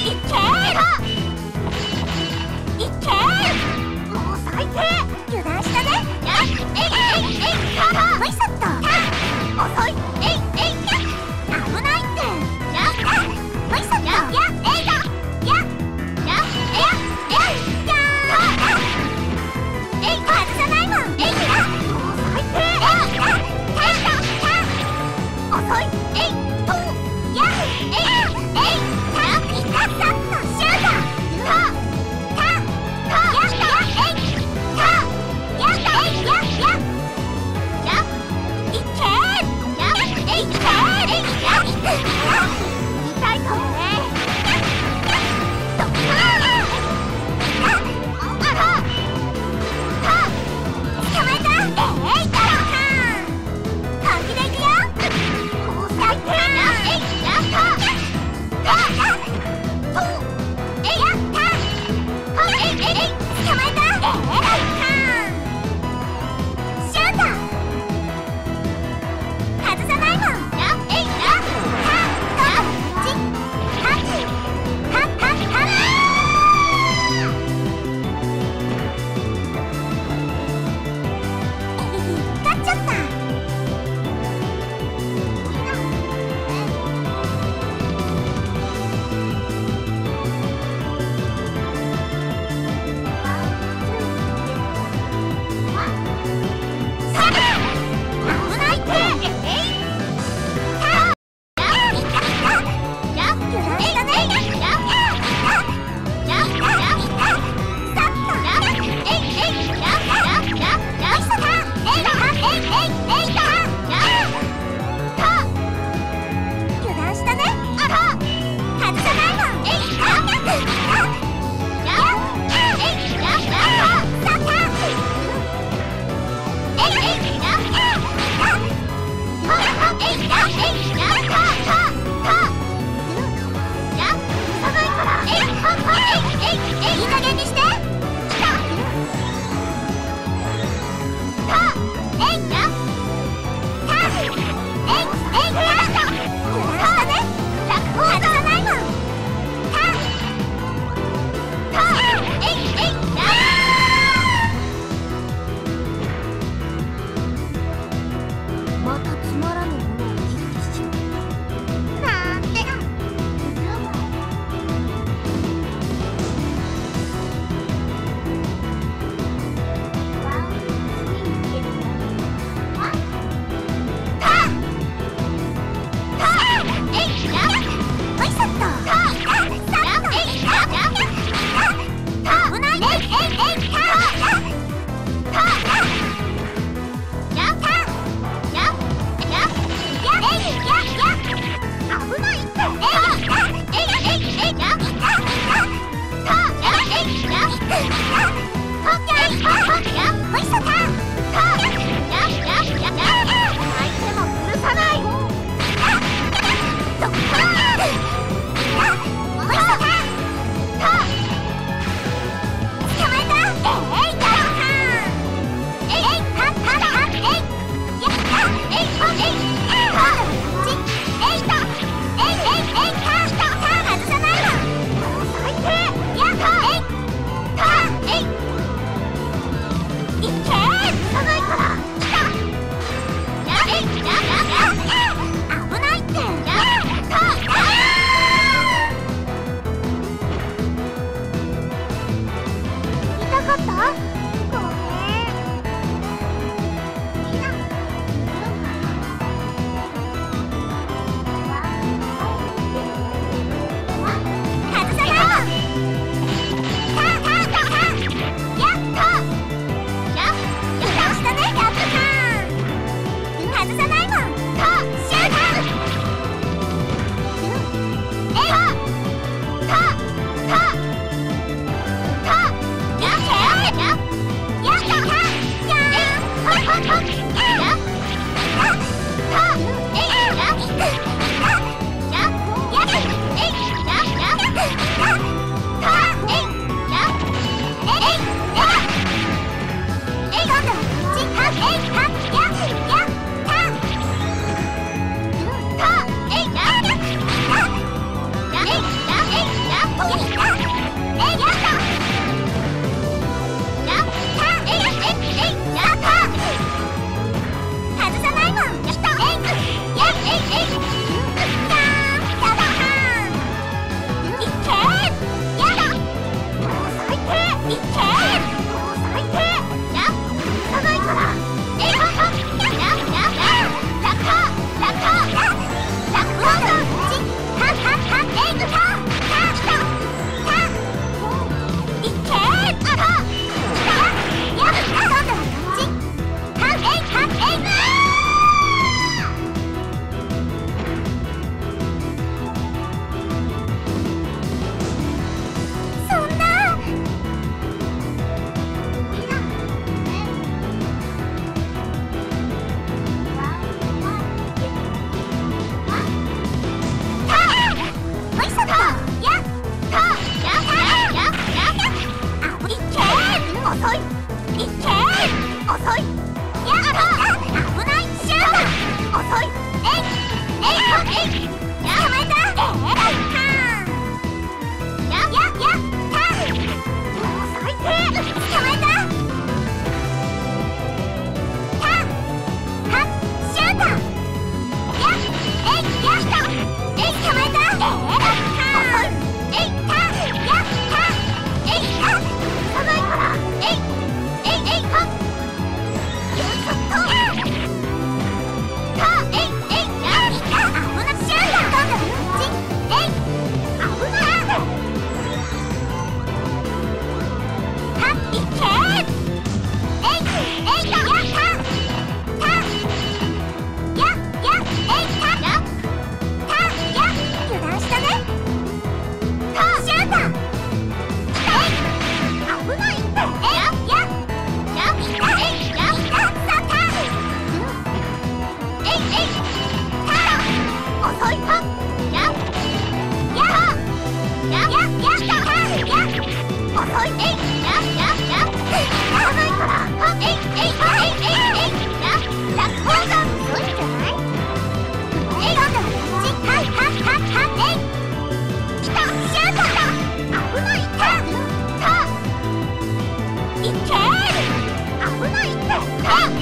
いけいッもう最低。油断したねえいえいい打いけ。危ないってな